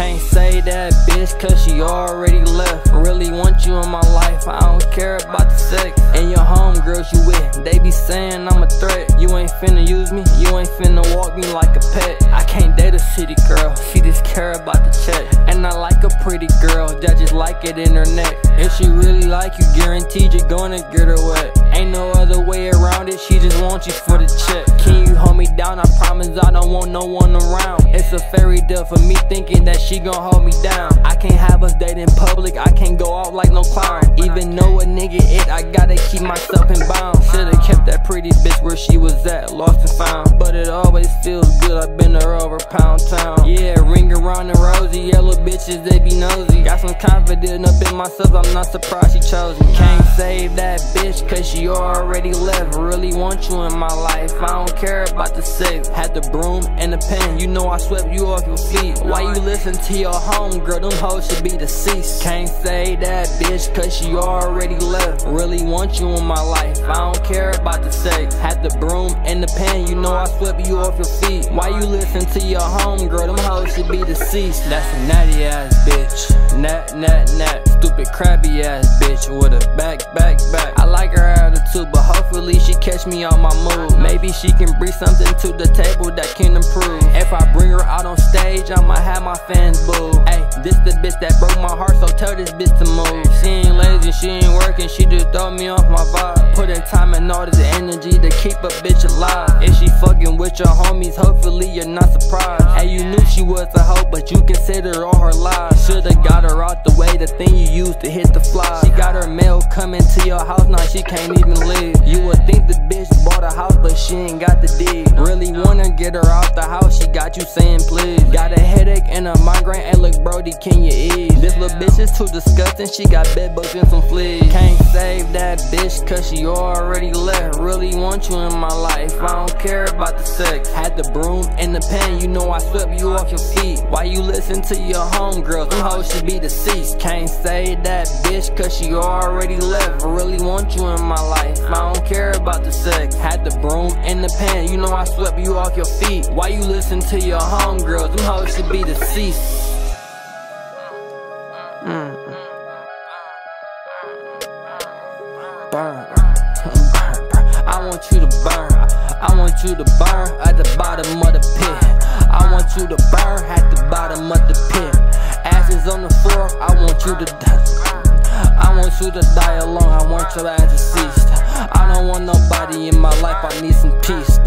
Can't say that bitch cause she already left. Really want you in my life, I don't care about the sex. And your homegirls you with, they be saying I'm a threat. You ain't finna use me, you ain't finna walk me like a pet. I can't date a city girl, she just care about the check. And I like a pretty girl that just like it in her neck. If she really like you, guaranteed you're gonna get her wet. Ain't no other way around it, she just wants you for the check. Can you want no one around. It's a fairy tale for me thinking that she gon' hold me down. I can't have us date in public, I can't go out like no clown. Even though a nigga it, I gotta keep myself in bounds. Should've kept that pretty bitch where she was at, lost and found. But it always feels I've been her over Pound Town. Yeah, ring around the rosy, yellow bitches, they be nosy. Got some confidence up in myself, I'm not surprised she chose me. Can't save that bitch, cause she already left. Really want you in my life, I don't care about the sex. Had the broom and the pen, you know I swept you off your feet. Why you listen to your homegirl? Them hoes should be deceased. Can't say that bitch, cause she already left. Really want you in my life, I don't care about the sex. Had the broom and the pen, you know I swept you off your feet. Why you listen to your homegirl? Them hoes should be deceased. That's a natty ass bitch. Nat, nat, nat. Stupid crabby ass bitch with a back, back, back. She catch me on my move. Maybe she can bring something to the table that can improve. If I bring her out on stage, I'ma have my fans boo. Hey, this the bitch that broke my heart, so tell this bitch to move. She ain't lazy, she ain't working, she just throw me off my vibe. Put in time and all this energy to keep a bitch alive. If she fucking with your homies, hopefully you're not surprised. She was a hoe, but you consider all her lies. Should've got her out the way, the thing you used to hit the fly. She got her mail coming to your house, now she can't even live. You would think the bitch bought a house, but she ain't got the deed. Really wanna get her out the house, she got you saying please. Got a headache and a migraine, hey look Brody, can you eat? Little bitch is too disgusting, she got bed bugs and some fleas. Can't save that bitch, cause she already left. Really want you in my life, I don't care about the sex. Had the broom and the pen, you know I swept you off your feet. Why you listen to your homegirls? Them hoes should be deceased. Can't say that bitch, cause she already left. Really want you in my life, I don't care about the sex. Had the broom and the pen, you know I swept you off your feet. Why you listen to your homegirls? Them hoes should be deceased. Burn. I want you to burn. I want you to burn at the bottom of the pit. I want you to burn at the bottom of the pit. Ashes on the floor, I want you to die. I want you to die alone, I want your ass deceased. I don't want nobody in my life, I need some peace.